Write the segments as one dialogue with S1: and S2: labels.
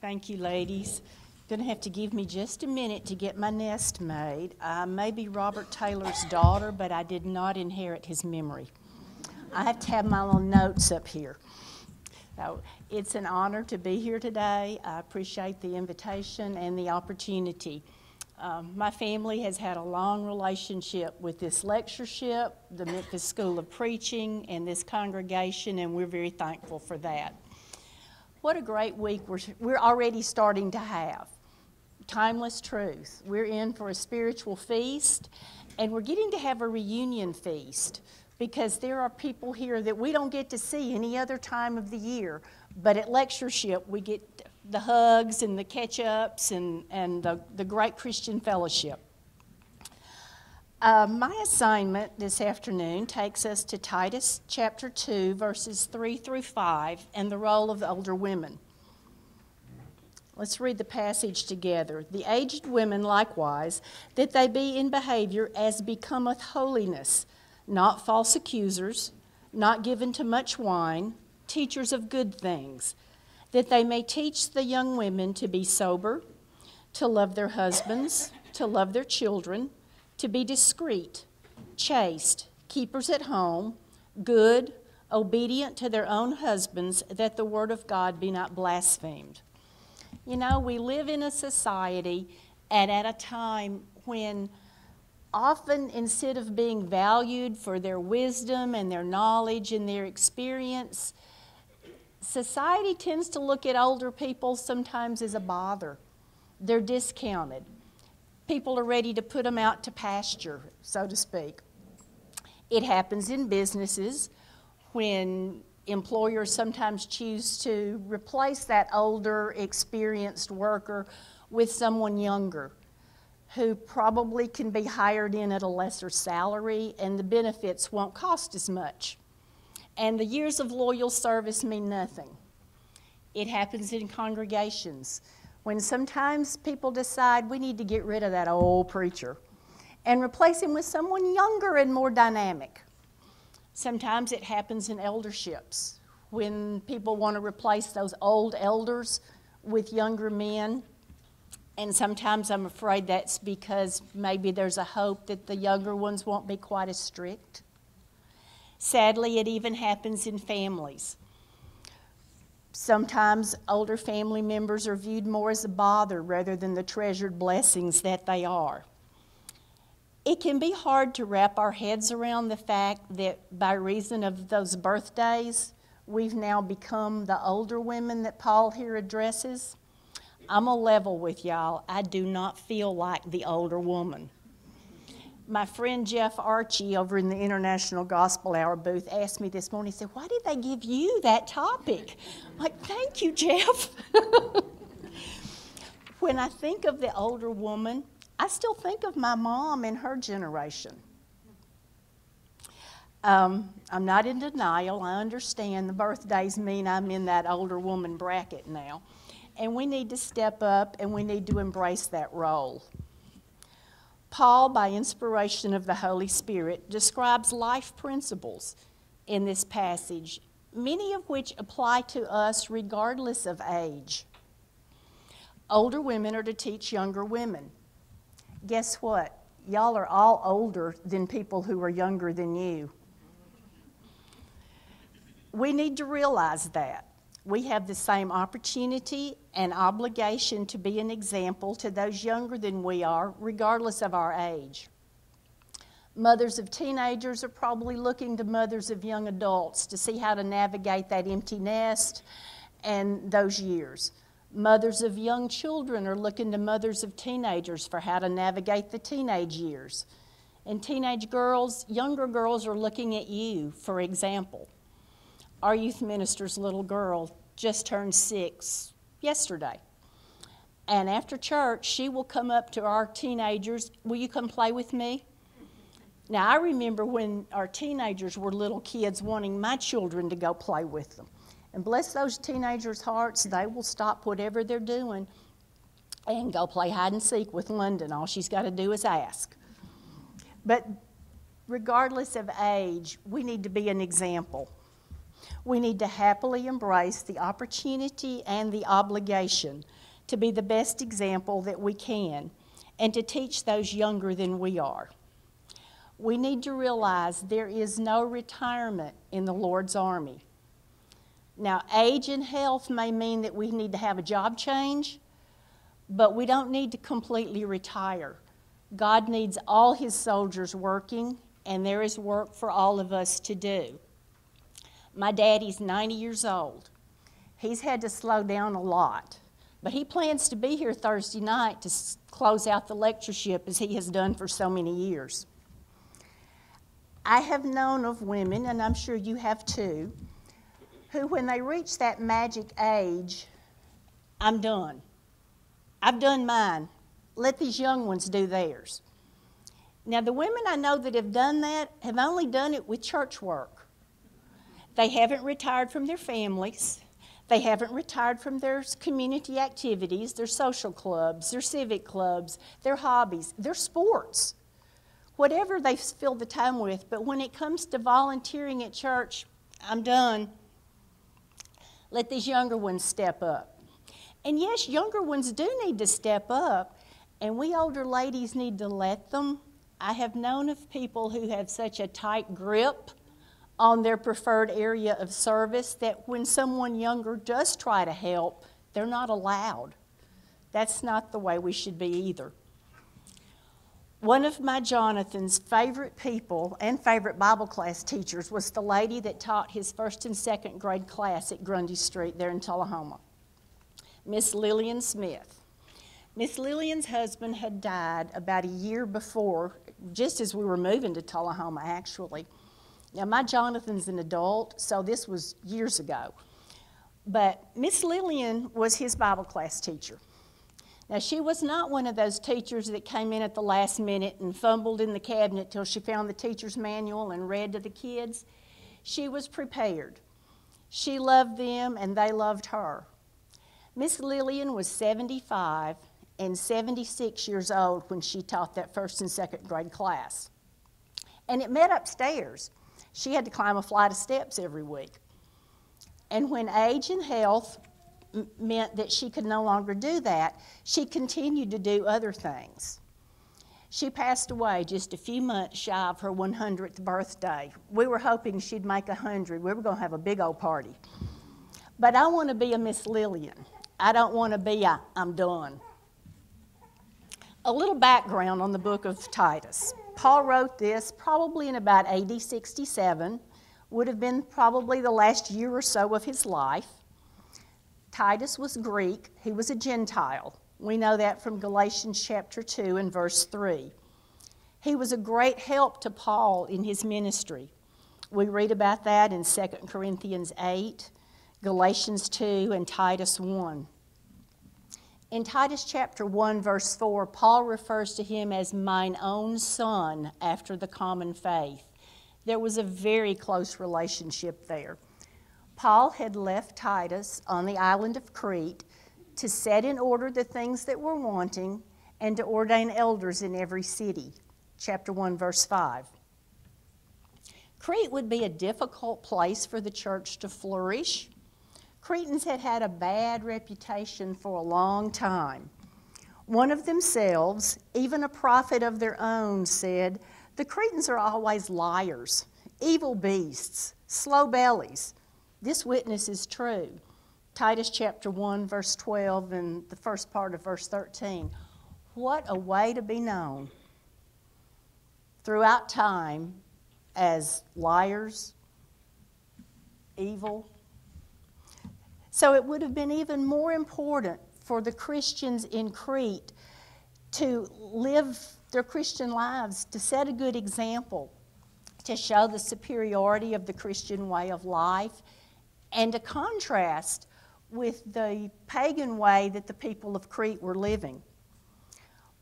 S1: Thank you, ladies. Going to have to give me just a minute to get my nest made. I may be Robert Taylor's daughter, but I did not inherit his memory. I have to have my little notes up here. So it's an honor to be here today. I appreciate the invitation and the opportunity. Um, my family has had a long relationship with this lectureship, the Memphis School of Preaching, and this congregation, and we're very thankful for that. What a great week we're, we're already starting to have. Timeless truth. We're in for a spiritual feast, and we're getting to have a reunion feast because there are people here that we don't get to see any other time of the year. But at lectureship, we get the hugs and the catch ups and, and the, the great Christian fellowship. Uh, my assignment this afternoon takes us to Titus chapter 2, verses 3 through 5, and the role of the older women. Let's read the passage together. The aged women likewise, that they be in behavior as becometh holiness, not false accusers, not given to much wine, teachers of good things that they may teach the young women to be sober, to love their husbands, to love their children, to be discreet, chaste, keepers at home, good, obedient to their own husbands, that the word of God be not blasphemed. You know, we live in a society and at a time when often instead of being valued for their wisdom and their knowledge and their experience, society tends to look at older people sometimes as a bother. They're discounted. People are ready to put them out to pasture, so to speak. It happens in businesses when employers sometimes choose to replace that older, experienced worker with someone younger who probably can be hired in at a lesser salary and the benefits won't cost as much and the years of loyal service mean nothing. It happens in congregations when sometimes people decide we need to get rid of that old preacher and replace him with someone younger and more dynamic. Sometimes it happens in elderships when people want to replace those old elders with younger men. And sometimes I'm afraid that's because maybe there's a hope that the younger ones won't be quite as strict. Sadly, it even happens in families. Sometimes older family members are viewed more as a bother rather than the treasured blessings that they are. It can be hard to wrap our heads around the fact that by reason of those birthdays, we've now become the older women that Paul here addresses. I'm a level with y'all. I do not feel like the older woman my friend Jeff Archey over in the International Gospel Hour booth asked me this morning, he said, Why did they give you that topic? I'm like, thank you, Jeff. when I think of the older woman, I still think of my mom and her generation. Um, I'm not in denial. I understand the birthdays mean I'm in that older woman bracket now. And we need to step up and we need to embrace that role. Paul, by inspiration of the Holy Spirit, describes life principles in this passage, many of which apply to us regardless of age. Older women are to teach younger women. Guess what? Y'all are all older than people who are younger than you. We need to realize that we have the same opportunity and obligation to be an example to those younger than we are, regardless of our age. Mothers of teenagers are probably looking to mothers of young adults to see how to navigate that empty nest and those years. Mothers of young children are looking to mothers of teenagers for how to navigate the teenage years. And teenage girls, younger girls, are looking at you for example. Our youth minister's little girl just turned six yesterday. And after church, she will come up to our teenagers, Will you come play with me? Now, I remember when our teenagers were little kids wanting my children to go play with them. And bless those teenagers' hearts, they will stop whatever they're doing and go play hide and seek with London. All she's got to do is ask. But regardless of age, we need to be an example. We need to happily embrace the opportunity and the obligation to be the best example that we can and to teach those younger than we are. We need to realize there is no retirement in the Lord's army. Now, age and health may mean that we need to have a job change, but we don't need to completely retire. God needs all His soldiers working, and there is work for all of us to do. My daddy's 90 years old. He's had to slow down a lot, but he plans to be here Thursday night to close out the lectureship as he has done for so many years. I have known of women, and I'm sure you have too, who, when they reach that magic age, I'm done. I've done mine. Let these young ones do theirs. Now, the women I know that have done that have only done it with church work. They haven't retired from their families. They haven't retired from their community activities, their social clubs, their civic clubs, their hobbies, their sports, whatever they fill the time with. But when it comes to volunteering at church, I'm done. Let these younger ones step up. And yes, younger ones do need to step up, and we older ladies need to let them. I have known of people who have such a tight grip on their preferred area of service that when someone younger does try to help, they're not allowed. That's not the way we should be either. One of my Jonathan's favorite people and favorite Bible class teachers was the lady that taught his first and second grade class at Grundy Street there in Tullahoma, Miss Lillian Smith. Miss Lillian's husband had died about a year before, just as we were moving to Tullahoma, actually. Now, my Jonathan's an adult, so this was years ago. But Miss Lillian was his Bible class teacher. Now, she was not one of those teachers that came in at the last minute and fumbled in the cabinet till she found the teacher's manual and read to the kids. She was prepared. She loved them and they loved her. Miss Lillian was 75 and 76 years old when she taught that first and second grade class. And it met upstairs. She had to climb a flight of steps every week. And when age and health meant that she could no longer do that, she continued to do other things. She passed away just a few months shy of her 100th birthday. We were hoping she'd make 100. We were going to have a big old party. But I want to be a Miss Lillian. I don't want to be a I'm done. A little background on the book of Titus. Paul wrote this probably in about AD 67, would have been probably the last year or so of his life. Titus was Greek, he was a Gentile. We know that from Galatians chapter 2 and verse 3. He was a great help to Paul in his ministry. We read about that in 2 Corinthians 8, Galatians 2, and Titus 1. In Titus chapter 1, verse 4, Paul refers to him as mine own son after the common faith. There was a very close relationship there. Paul had left Titus on the island of Crete to set in order the things that were wanting and to ordain elders in every city. Chapter 1, verse 5. Crete would be a difficult place for the church to flourish. Cretans had had a bad reputation for a long time. One of themselves, even a prophet of their own, said, The Cretans are always liars, evil beasts, slow bellies. This witness is true. Titus chapter 1, verse 12, and the first part of verse 13. What a way to be known throughout time as liars, evil, so it would have been even more important for the Christians in Crete to live their Christian lives, to set a good example, to show the superiority of the Christian way of life, and to contrast with the pagan way that the people of Crete were living.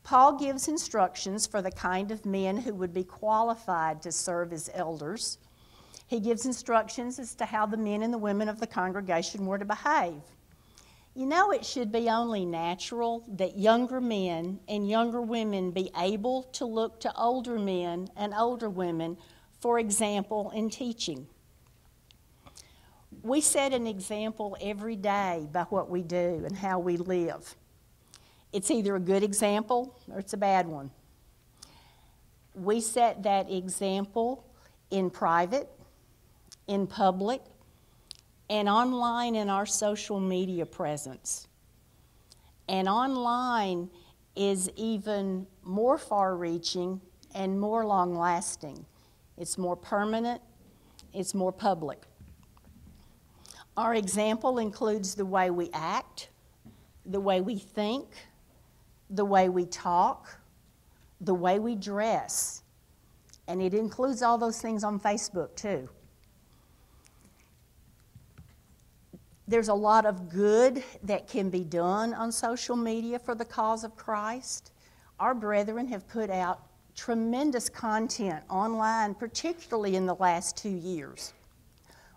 S1: Paul gives instructions for the kind of men who would be qualified to serve as elders. He gives instructions as to how the men and the women of the congregation were to behave. You know, it should be only natural that younger men and younger women be able to look to older men and older women for example in teaching. We set an example every day by what we do and how we live. It's either a good example or it's a bad one. We set that example in private, in public, and online in our social media presence. And online is even more far reaching and more long lasting. It's more permanent, it's more public. Our example includes the way we act, the way we think, the way we talk, the way we dress, and it includes all those things on Facebook too. There's a lot of good that can be done on social media for the cause of Christ. Our brethren have put out tremendous content online, particularly in the last two years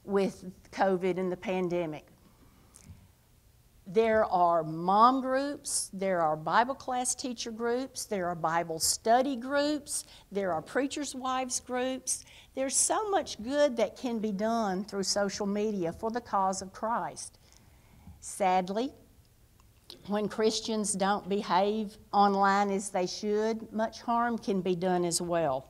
S1: with COVID and the pandemic. There are mom groups, there are Bible class teacher groups, there are Bible study groups, there are preachers' wives groups. There's so much good that can be done through social media for the cause of Christ. Sadly, when Christians don't behave online as they should, much harm can be done as well.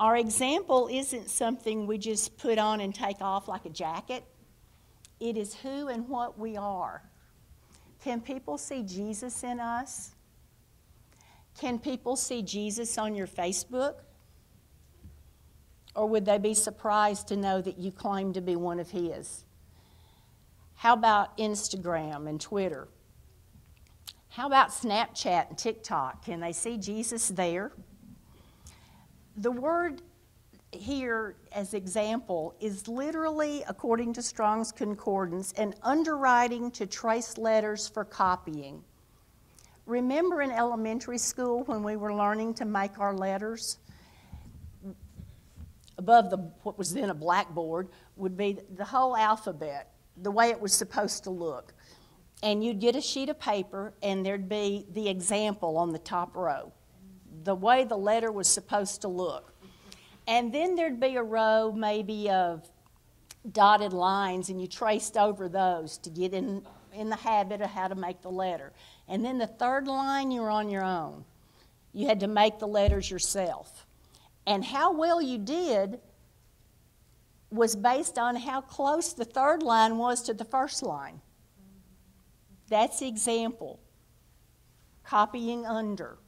S1: Our example isn't something we just put on and take off like a jacket. It is who and what we are. Can people see Jesus in us? Can people see Jesus on your Facebook? Or would they be surprised to know that you claim to be one of His? How about Instagram and Twitter? How about Snapchat and TikTok? Can they see Jesus there? The word here as example is literally, according to Strong's Concordance, an underwriting to trace letters for copying. Remember in elementary school when we were learning to make our letters? Above the, what was then a blackboard would be the whole alphabet, the way it was supposed to look. And you'd get a sheet of paper, and there'd be the example on the top row, the way the letter was supposed to look. And then there'd be a row maybe of dotted lines, and you traced over those to get in, in the habit of how to make the letter. And then the third line, you're on your own. You had to make the letters yourself. And how well you did was based on how close the third line was to the first line. That's the example. Copying under.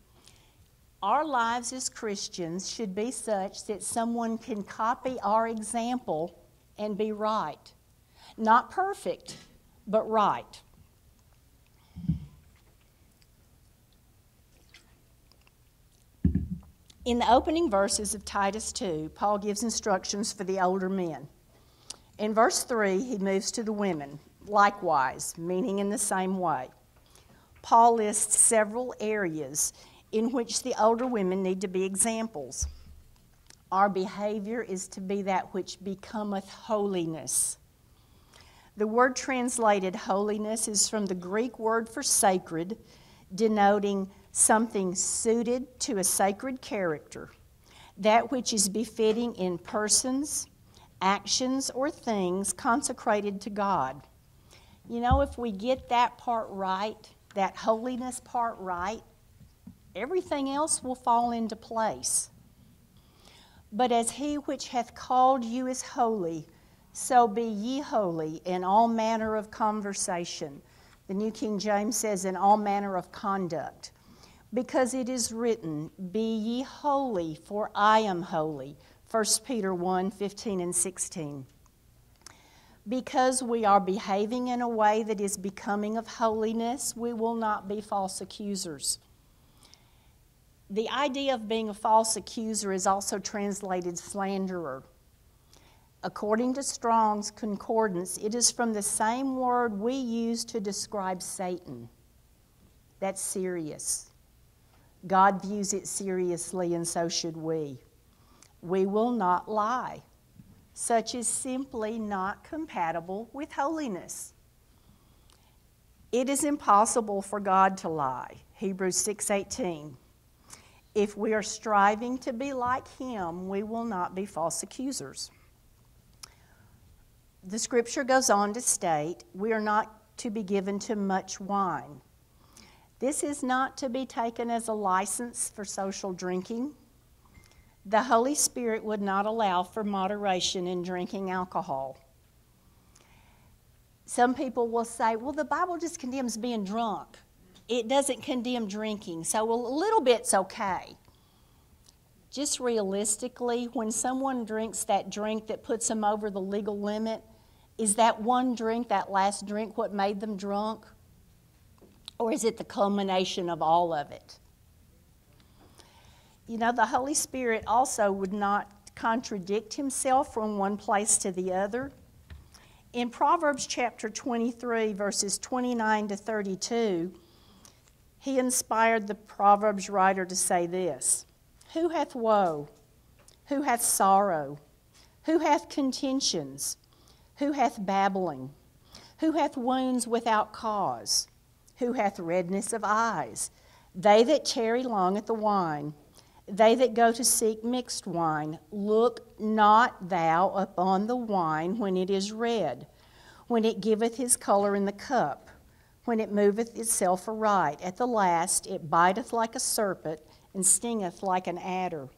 S1: Our lives as Christians should be such that someone can copy our example and be right. Not perfect, but right. In the opening verses of Titus 2, Paul gives instructions for the older men. In verse 3, he moves to the women, likewise, meaning in the same way. Paul lists several areas in which the older women need to be examples. Our behavior is to be that which becometh holiness. The word translated holiness is from the Greek word for sacred, denoting something suited to a sacred character, that which is befitting in persons, actions, or things consecrated to God. You know, if we get that part right, that holiness part right, everything else will fall into place. But as he which hath called you is holy, so be ye holy in all manner of conversation. The New King James says, in all manner of conduct. Because it is written, Be ye holy, for I am holy. 1 Peter 1 15 and 16. Because we are behaving in a way that is becoming of holiness, we will not be false accusers. The idea of being a false accuser is also translated slanderer. According to Strong's Concordance, it is from the same word we use to describe Satan. That's serious. God views it seriously, and so should we. We will not lie. Such is simply not compatible with holiness. It is impossible for God to lie. Hebrews 6:18. If we are striving to be like him, we will not be false accusers. the scripture goes on to state we are not to be given to much wine. This is not to be taken as a license for social drinking. The Holy Spirit would not allow for moderation in drinking alcohol. Some people will say, well, the Bible just condemns being drunk. It doesn't condemn drinking, so a little bit's okay. Just realistically, when someone drinks that drink that puts them over the legal limit, is that one drink, that last drink, what made them drunk? Or is it the culmination of all of it? You know, the Holy Spirit also would not contradict himself from one place to the other. In Proverbs chapter 23, verses 29 to 32, he inspired the Proverbs writer to say this Who hath woe? Who hath sorrow? Who hath contentions? Who hath babbling? Who hath wounds without cause? Who hath redness of eyes? They that tarry long at the wine, they that go to seek mixed wine. Look not thou upon the wine when it is red, when it giveth his color in the cup, when it moveth itself aright. At the last it biteth like a serpent and stingeth like an adder.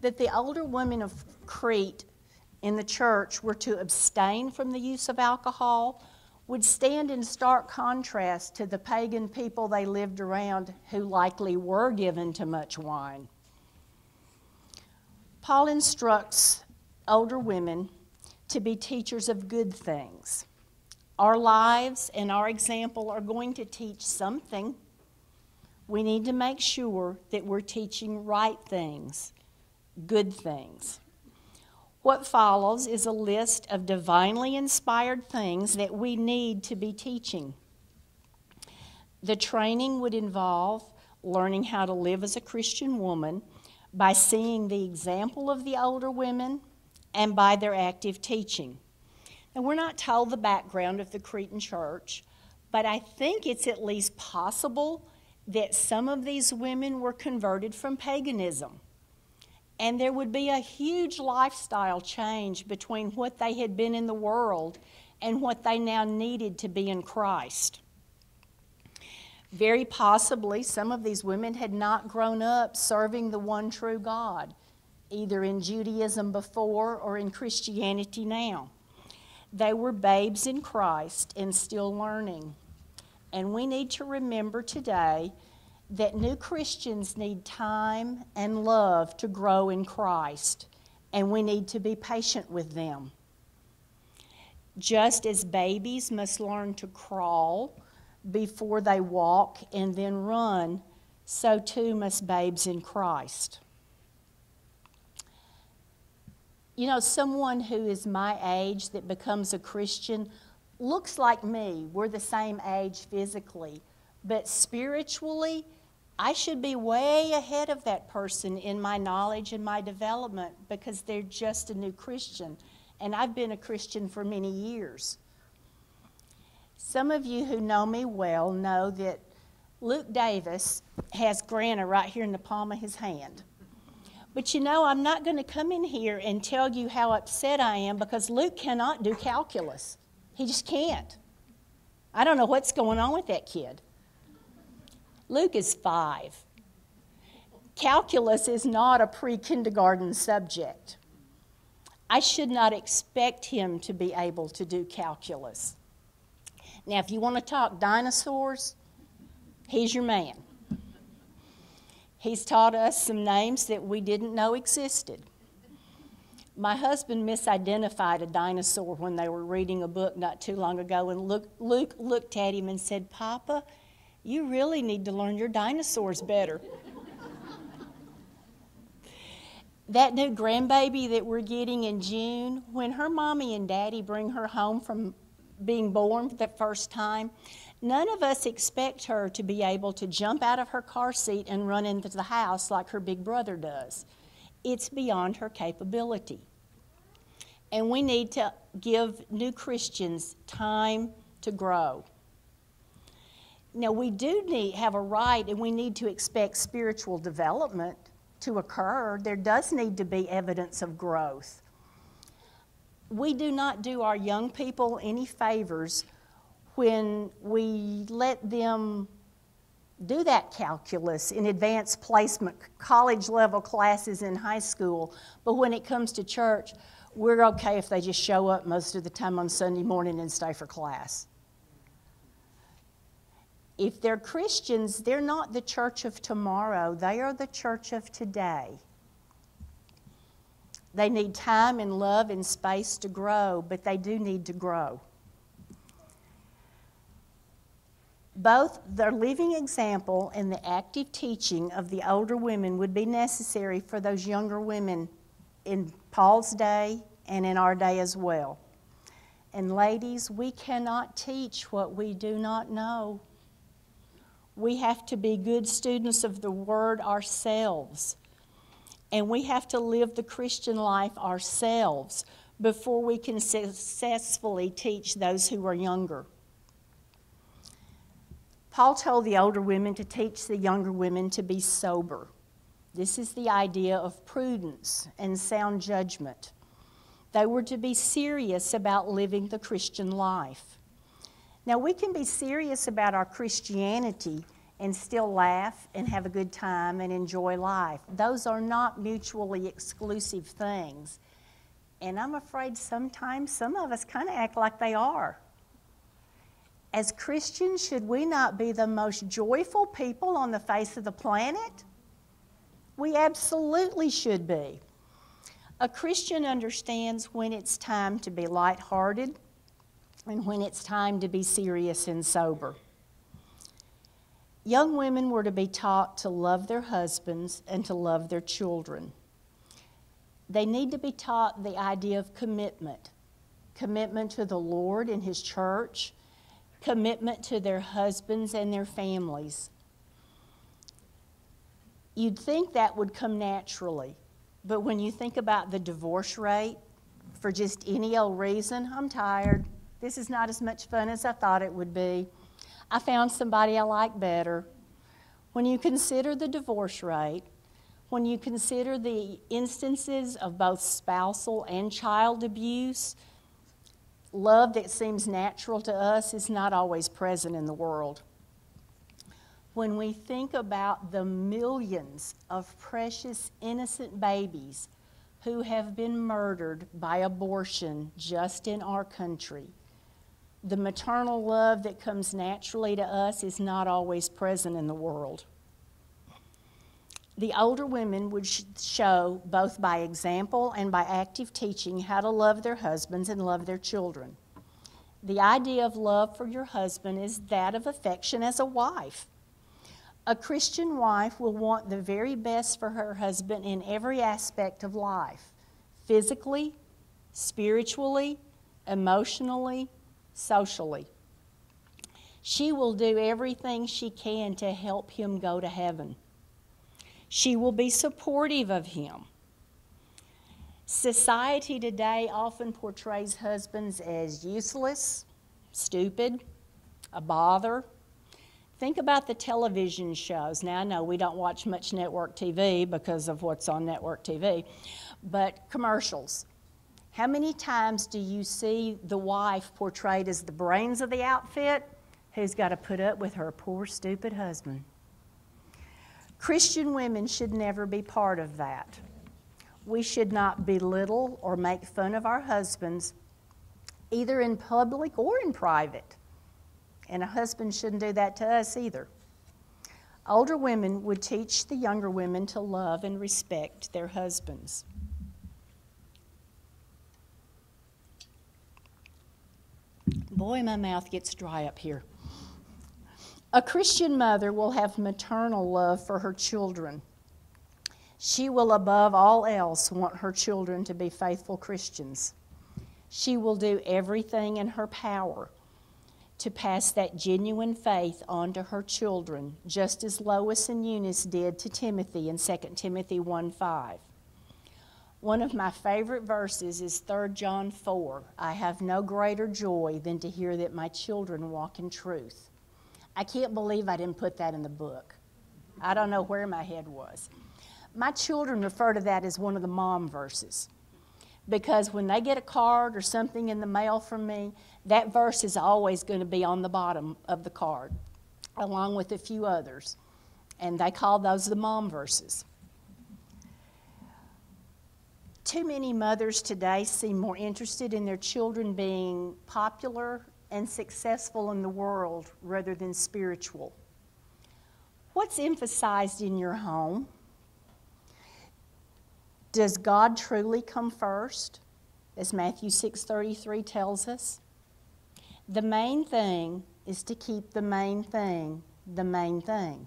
S1: That the older women of Crete in the church were to abstain from the use of alcohol would stand in stark contrast to the pagan people they lived around who likely were given to much wine. Paul instructs older women to be teachers of good things. Our lives and our example are going to teach something. We need to make sure that we're teaching right things, good things. What follows is a list of divinely inspired things that we need to be teaching. The training would involve learning how to live as a Christian woman by seeing the example of the older women and by their active teaching. And we're not told the background of the Cretan church, but I think it's at least possible that some of these women were converted from paganism. And there would be a huge lifestyle change between what they had been in the world and what they now needed to be in Christ. Very possibly, some of these women had not grown up serving the one true God, either in Judaism before or in Christianity now. They were babes in Christ and still learning. And we need to remember today that new Christians need time and love to grow in Christ, and we need to be patient with them. Just as babies must learn to crawl before they walk and then run, so too must babes in Christ. You know, someone who is my age that becomes a Christian looks like me. We're the same age physically, but spiritually, I should be way ahead of that person in my knowledge and my development because they're just a new Christian. And I've been a Christian for many years. Some of you who know me well know that Luke Davis has Grana right here in the palm of his hand. But you know, I'm not going to come in here and tell you how upset I am because Luke cannot do calculus. He just can't. I don't know what's going on with that kid. Luke is five. Calculus is not a pre kindergarten subject. I should not expect him to be able to do calculus. Now, if you want to talk dinosaurs, he's your man. He's taught us some names that we didn't know existed. My husband misidentified a dinosaur when they were reading a book not too long ago, and Luke, Luke looked at him and said, Papa, you really need to learn your dinosaurs better. that new grandbaby that we're getting in June, when her mommy and daddy bring her home from being born for the first time, none of us expect her to be able to jump out of her car seat and run into the house like her big brother does. It's beyond her capability. And we need to give new Christians time to grow. Now, we do need, have a right and we need to expect spiritual development to occur. There does need to be evidence of growth. we do not do our young people any favors when we let them do that calculus in advanced placement, college level classes in high school, but when it comes to church, we're okay if they just show up most of the time on Sunday morning and stay for class. If they're Christians, they're not the church of tomorrow, they are the church of today. They need time and love and space to grow, but they do need to grow. Both the living example and the active teaching of the older women would be necessary for those younger women in Paul's day and in our day as well. And ladies, we cannot teach what we do not know. We have to be good students of the Word ourselves. And we have to live the Christian life ourselves before we can successfully teach those who are younger. Paul told the older women to teach the younger women to be sober. This is the idea of prudence and sound judgment. They were to be serious about living the Christian life. Now, we can be serious about our Christianity and still laugh and have a good time and enjoy life. Those are not mutually exclusive things. And I'm afraid sometimes some of us kind of act like they are. As Christians, should we not be the most joyful people on the face of the planet? We absolutely should be. A Christian understands when it's time to be lighthearted and when it's time to be serious and sober. Young women were to be taught to love their husbands and to love their children. They need to be taught the idea of commitment commitment to the Lord and His church, commitment to their husbands and their families. You'd think that would come naturally, but when you think about the divorce rate for just any old reason, I'm tired. This is not as much fun as I thought it would be. I found somebody I like better. When you consider the divorce rate, when you consider the instances of both spousal and child abuse, love that seems natural to us is not always present in the world. When we think about the millions of precious innocent babies who have been murdered by abortion just in our country, the maternal love that comes naturally to us is not always present in the world. The older women would show, both by example and by active teaching, how to love their husbands and love their children. The idea of love for your husband is that of affection as a wife. A Christian wife will want the very best for her husband in every aspect of life physically, spiritually, emotionally, socially. She will do everything she can to help him go to heaven. She will be supportive of him. Society today often portrays husbands as useless, stupid, a bother. Think about the television shows. Now, I know we don't watch much network TV because of what's on network TV, but commercials. How many times do you see the wife portrayed as the brains of the outfit who's got to put up with her poor, stupid husband? Christian women should never be part of that. We should not belittle or make fun of our husbands, either in public or in private. And a husband shouldn't do that to us either. Older women would teach the younger women to love and respect their husbands. Boy, my mouth gets dry up here. A Christian mother will have maternal love for her children. She will, above all else, want her children to be faithful Christians. She will do everything in her power to pass that genuine faith on to her children, just as Lois and Eunice did to Timothy in 2 Timothy 1 5. One of my favorite verses is 3 John 4. I have no greater joy than to hear that my children walk in truth. I can't believe I didn't put that in the book. I don't know where my head was. My children refer to that as one of the mom verses. because when they get a card or something in the mail from me, that verse is always going to be on the bottom of the card, along with a few others. And they call those the mom verses. Too many mothers today seem more interested in their children being popular and successful in the world rather than spiritual. What's emphasized in your home? Does God truly come first? As Matthew 6:33 tells us. The main thing is to keep the main thing the main thing.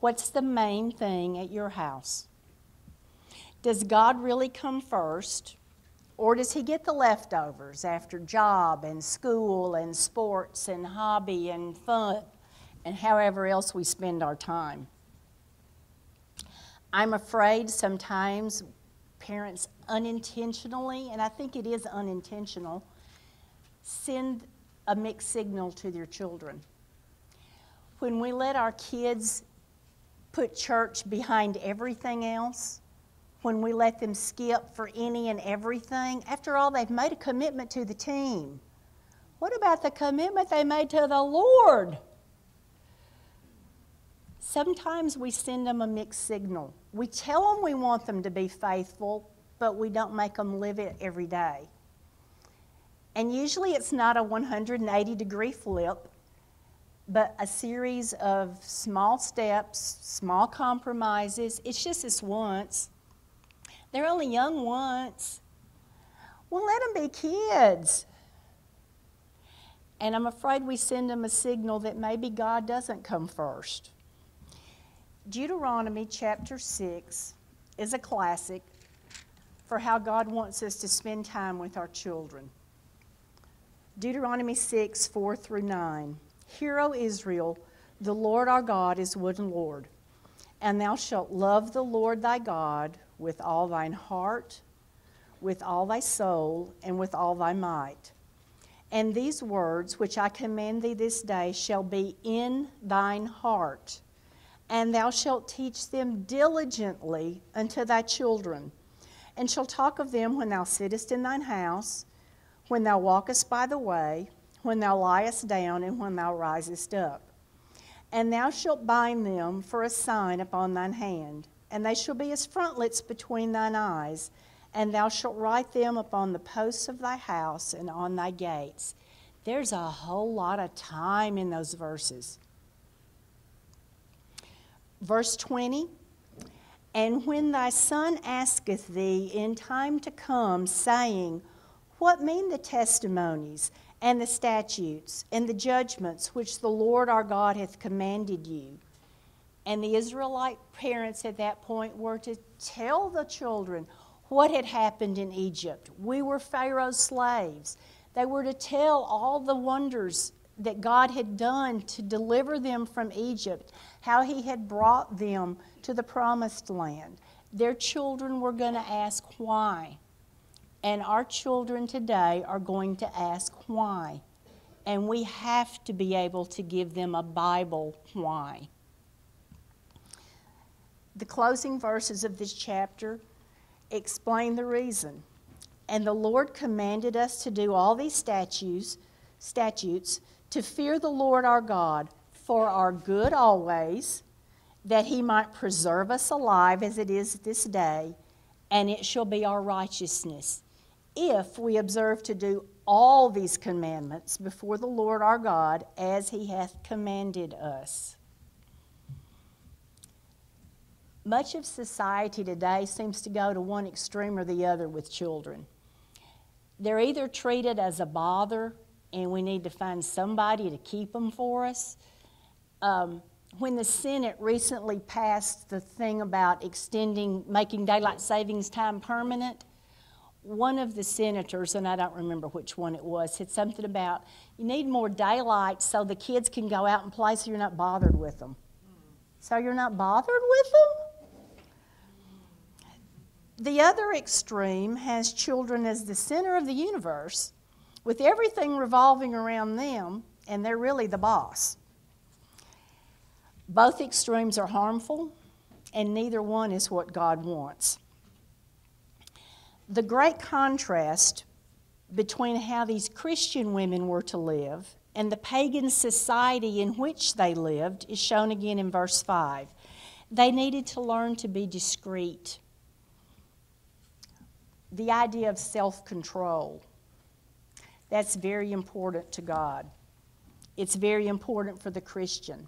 S1: What's the main thing at your house? Does God really come first? Or does he get the leftovers after job and school and sports and hobby and fun and however else we spend our time? I'm afraid sometimes parents unintentionally, and I think it is unintentional, send a mixed signal to their children. When we let our kids put church behind everything else, when we let them skip for any and everything, after all, they've made a commitment to the team. What about the commitment they made to the Lord? Sometimes we send them a mixed signal. We tell them we want them to be faithful, but we don't make them live it every day. And usually it's not a 180 degree flip, but a series of small steps, small compromises. It's just this once. They're only young once. Well, let them be kids. And I'm afraid we send them a signal that maybe God doesn't come first. Deuteronomy chapter 6 is a classic for how God wants us to spend time with our children. Deuteronomy 6 4 through 9. Hear, O Israel, the Lord our God is one Lord, and thou shalt love the Lord thy God with all thine heart, with all thy soul, and with all thy might. And these words which I command thee this day shall be in thine heart and thou shalt teach them diligently unto thy children, and shalt talk of them when thou sittest in thine house, when thou walkest by the way, when thou liest down, and when thou risest up. And thou shalt bind them for a sign upon thine hand, and they shall be as frontlets between thine eyes, and thou shalt write them upon the posts of thy house and on thy gates. There's a whole lot of time in those verses. Verse 20 And when thy son asketh thee in time to come, saying, What mean the testimonies and the statutes and the judgments which the Lord our God hath commanded you? And the Israelite parents at that point were to tell the children what had happened in Egypt. We were Pharaoh's slaves. They were to tell all the wonders that God had done to deliver them from Egypt, how He had brought them to the promised land. Their children were going to ask why. And our children today are going to ask why. And we have to be able to give them a Bible why. The closing verses of this chapter explain the reason. And the Lord commanded us to do all these statutes, statutes to fear the Lord our God for our good always, that he might preserve us alive as it is this day, and it shall be our righteousness, if we observe to do all these commandments before the Lord our God as he hath commanded us. Much of society today seems to go to one extreme or the other with children. They're either treated as a bother and we need to find somebody to keep them for us. Um, when the Senate recently passed the thing about extending, making daylight savings time permanent, one of the senators, and I don't remember which one it was, said something about you need more daylight so the kids can go out and play so you're not bothered with them. So you're not bothered with them? The other extreme has children as the center of the universe with everything revolving around them, and they're really the boss. Both extremes are harmful, and neither one is what God wants. The great contrast between how these Christian women were to live and the pagan society in which they lived is shown again in verse 5. They needed to learn to be discreet. The idea of self control. That's very important to God. It's very important for the Christian.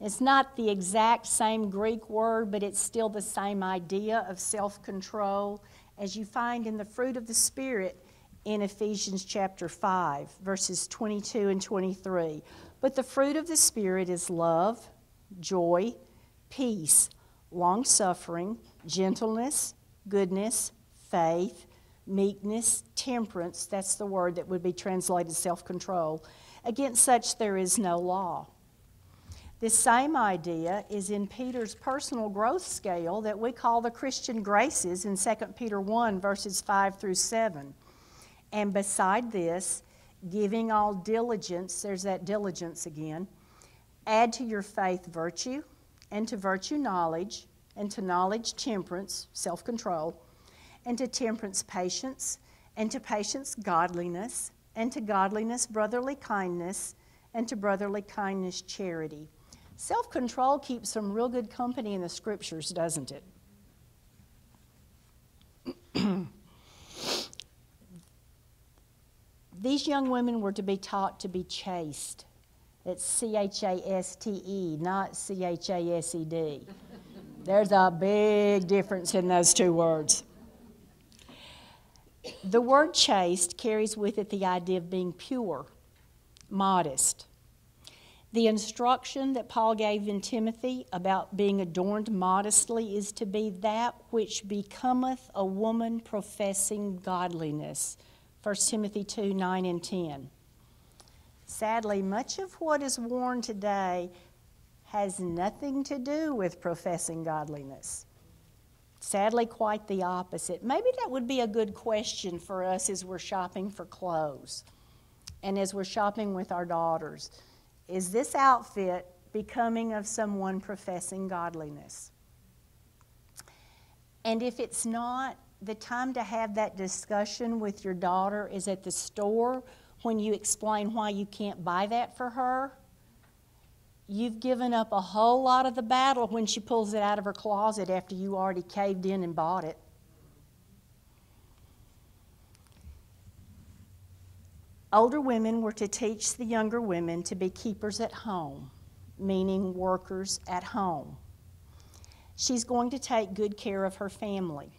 S1: It's not the exact same Greek word, but it's still the same idea of self control as you find in the fruit of the Spirit in Ephesians chapter 5, verses 22 and 23. But the fruit of the Spirit is love, joy, peace, long suffering, gentleness, goodness, faith, meekness, temperance. That's the word that would be translated self control. Against such there is no law. This same idea is in Peter's personal growth scale that we call the Christian graces in 2 Peter 1, verses 5 through 7. And beside this, giving all diligence, there's that diligence again, add to your faith virtue, and to virtue knowledge, and to knowledge temperance, self control, and to temperance patience, and to patience godliness, and to godliness brotherly kindness, and to brotherly kindness charity. Self control keeps some real good company in the scriptures, doesn't it? These young women were to be taught to be chaste. It's C H A S T E, not C H A S E D. There's a big difference in those two words. The word chaste carries with it the idea of being pure, modest. The instruction that Paul gave in Timothy about being adorned modestly is to be that which becometh a woman professing godliness 1 Timothy 2 9 and 10. Sadly, much of what is worn today has nothing to do with professing godliness. Sadly, quite the opposite. Maybe that would be a good question for us as we're shopping for clothes and as we're shopping with our daughters. Is this outfit becoming of someone professing godliness? And if it's not, the time to have that discussion with your daughter is at the store when you explain why you can't buy that for her. You've given up a whole lot of the battle when she pulls it out of her closet after you already caved in and bought it. Older women were to teach the younger women to be keepers at home, meaning workers at home. She's going to take good care of her family.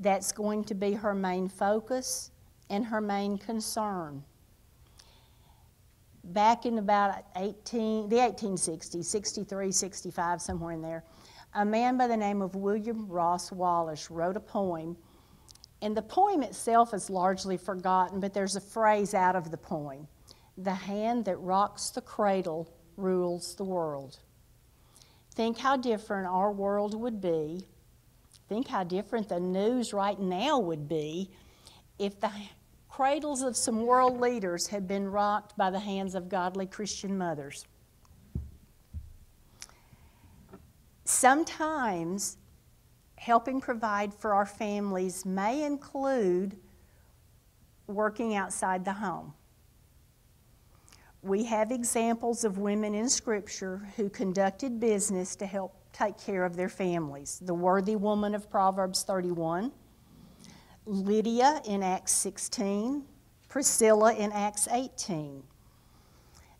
S1: That's going to be her main focus and her main concern. Back in about 18, the 1860s, 63, 65, somewhere in there, a man by the name of William Ross Wallace wrote a poem. And the poem itself is largely forgotten, but there's a phrase out of the poem The hand that rocks the cradle rules the world. Think how different our world would be Think how different the news right now would be if the cradles of some world leaders had been rocked by the hands of godly Christian mothers. Sometimes helping provide for our families may include working outside the home. We have examples of women in Scripture who conducted business to help take care of their families. The worthy woman of Proverbs 31, Lydia in Acts 16, Priscilla in Acts 18.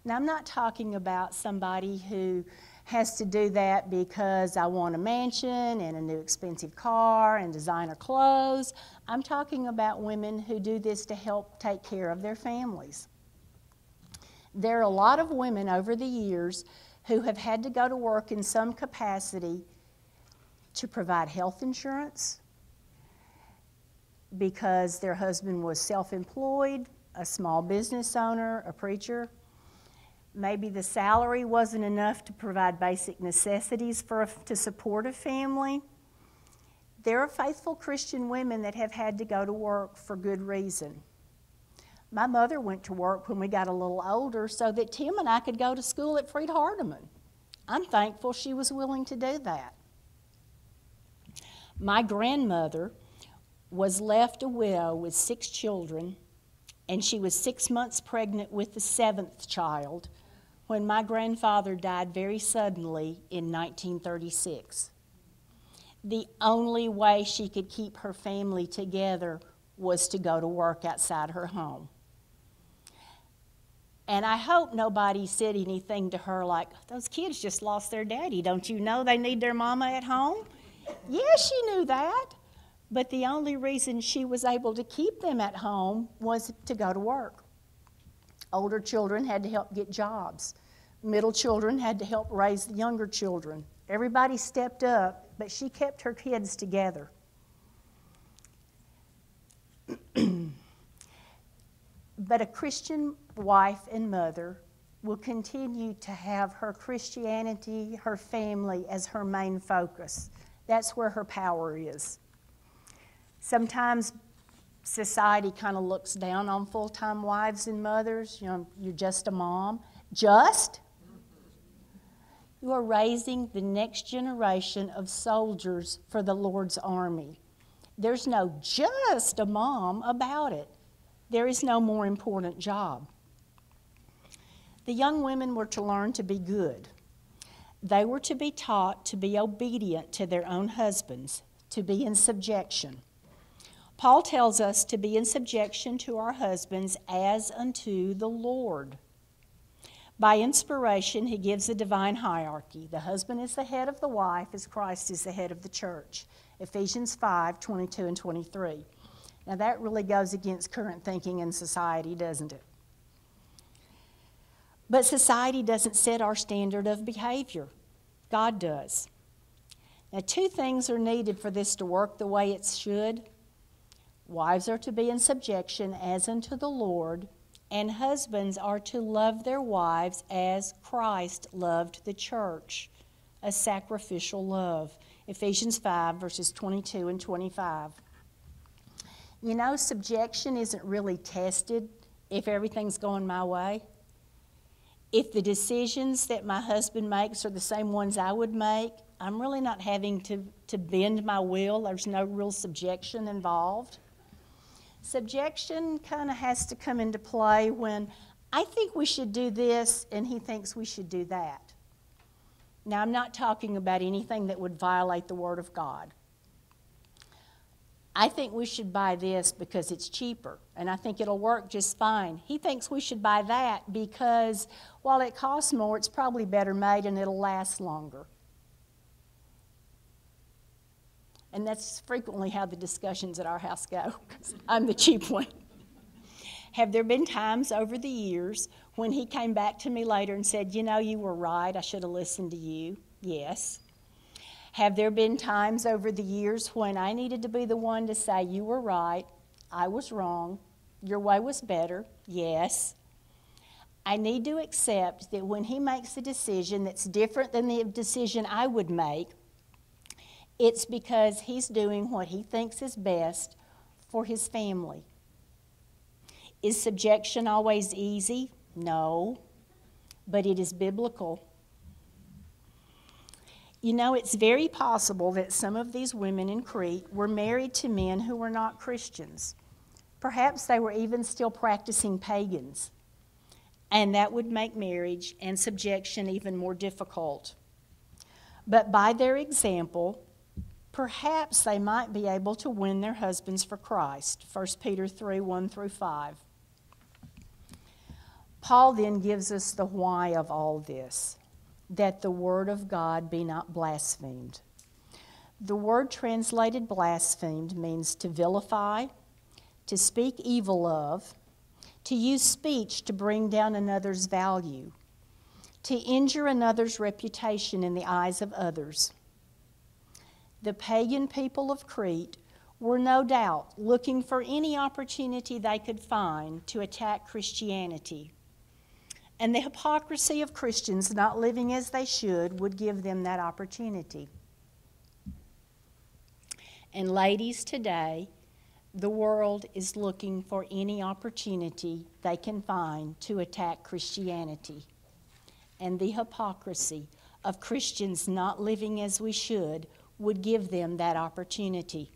S1: Now, I'm not talking about somebody who has to do that because I want a mansion and a new expensive car and designer clothes. I'm talking about women who do this to help take care of their families. There are a lot of women over the years who have had to go to work in some capacity to provide health insurance because their husband was self employed, a small business owner, a preacher. Maybe the salary wasn't enough to provide basic necessities for a, to support a family. There are faithful Christian women that have had to go to work for good reason. My mother went to work when we got a little older so that Tim and I could go to school at Freed Hardeman. I'm thankful she was willing to do that. My grandmother was left a widow with six children, and she was six months pregnant with the seventh child when my grandfather died very suddenly in 1936. The only way she could keep her family together was to go to work outside her home. And I hope nobody said anything to her like, Those kids just lost their daddy. Don't you know they need their mama at home? yeah, she knew that. But the only reason she was able to keep them at home was to go to work. Older children had to help get jobs, middle children had to help raise the younger children. Everybody stepped up, but she kept her kids together. but a Christian wife and mother will continue to have her Christianity, her family as her main focus. That's where her power is. Sometimes society kind of looks down on full time wives and mothers. You know, you're just a mom. Just? You are raising the next generation of soldiers for the Lord's army. There's no just a mom about it. There is no more important job. The young women were to learn to be good. They were to be taught to be obedient to their own husbands, to be in subjection. Paul tells us to be in subjection to our husbands as unto the Lord. By inspiration, he gives a divine hierarchy. The husband is the head of the wife as Christ is the head of the church. Ephesians 5 22 and 23. Now, that really goes against current thinking in society, doesn't it? But society doesn't set our standard of behavior, God does. Now, two things are needed for this to work the way it should. Wives are to be in subjection as unto the Lord, and husbands are to love their wives as Christ loved the church, a sacrificial love. Ephesians 5, verses 22 and 25. You know, subjection isn't really tested if everything's going my way. If the decisions that my husband makes are the same ones I would make, I'm really not having to, to bend my will. There's no real subjection involved. Subjection kind of has to come into play when I think we should do this and he thinks we should do that. Now, I'm not talking about anything that would violate the Word of God. I think we should buy this because it's cheaper and I think it'll work just fine. He thinks we should buy that because while it costs more, it's probably better made and it'll last longer. And that's frequently how the discussions at our house go because I'm the cheap one. Have there been times over the years when he came back to me later and said, You know, you were right, I should have listened to you? Yes. Have there been times over the years when I needed to be the one to say, You were right, I was wrong, your way was better? Yes. I need to accept that when he makes a decision that's different than the decision I would make, it's because he's doing what he thinks is best for his family. Is subjection always easy? No, but it is biblical. You know, it's very possible that some of these women in Crete were married to men who were not Christians. Perhaps they were even still practicing pagans, and that would make marriage and subjection even more difficult. But by their example, perhaps they might be able to win their husbands for Christ. 1 Peter 3 1 through 5. Paul then gives us the why of all this that the word of God be not blasphemed. The word translated blasphemed means to vilify, to speak evil of, to use speech to bring down another's value, to injure another's reputation in the eyes of others. The pagan people of Crete were no doubt looking for any opportunity they could find to attack Christianity and the hypocrisy of Christians not living as they should would give them that opportunity. And, ladies, today, the world is looking for any opportunity they can find to attack Christianity. And the hypocrisy of Christians not living as we should would give them that opportunity.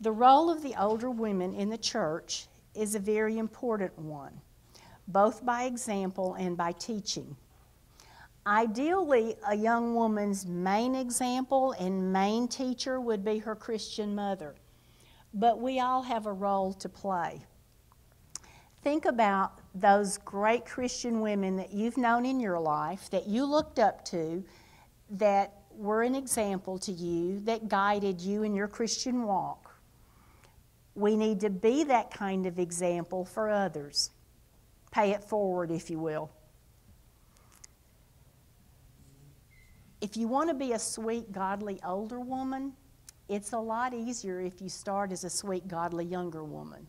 S1: The role of the older women in the church is a very important one, both by example and by teaching. Ideally, a young woman's main example and main teacher would be her Christian mother, but we all have a role to play. Think about those great Christian women that you've known in your life, that you looked up to, that were an example to you, that guided you in your Christian walk. We need to be that kind of example for others. Pay it forward, if you will. If you want to be a sweet, godly older woman, it's a lot easier if you start as a sweet, godly younger woman.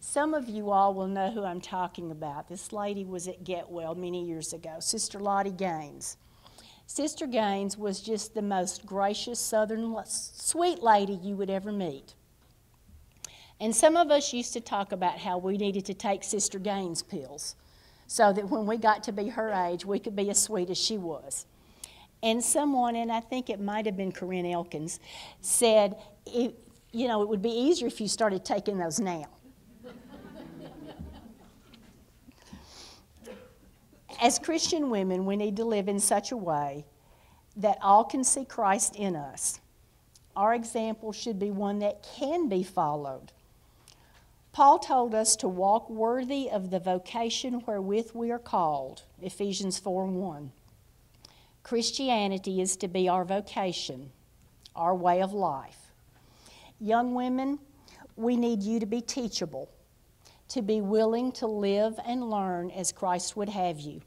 S1: Some of you all will know who I'm talking about. This lady was at Getwell many years ago, Sister Lottie Gaines. Sister Gaines was just the most gracious, southern, sweet lady you would ever meet. And some of us used to talk about how we needed to take Sister Gaines pills so that when we got to be her age, we could be as sweet as she was. And someone, and I think it might have been Corinne Elkins, said, you know, it would be easier if you started taking those now. As Christian women, we need to live in such a way that all can see Christ in us. Our example should be one that can be followed. Paul told us to walk worthy of the vocation wherewith we are called, Ephesians 4 1. Christianity is to be our vocation, our way of life. Young women, we need you to be teachable, to be willing to live and learn as Christ would have you.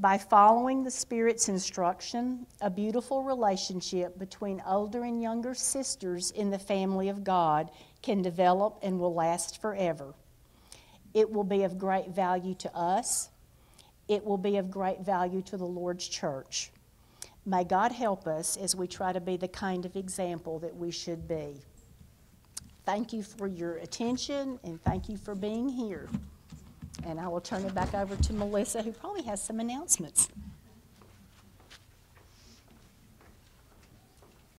S1: By following the Spirit's instruction, a beautiful relationship between older and younger sisters in the family of God can develop and will last forever. It will be of great value to us. It will be of great value to the Lord's church. May God help us as we try to be the kind of example that we should be. Thank you for your attention and thank you for being here. And I will turn it back over to Melissa, who probably has some announcements.